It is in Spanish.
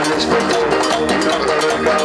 al espejo y noto el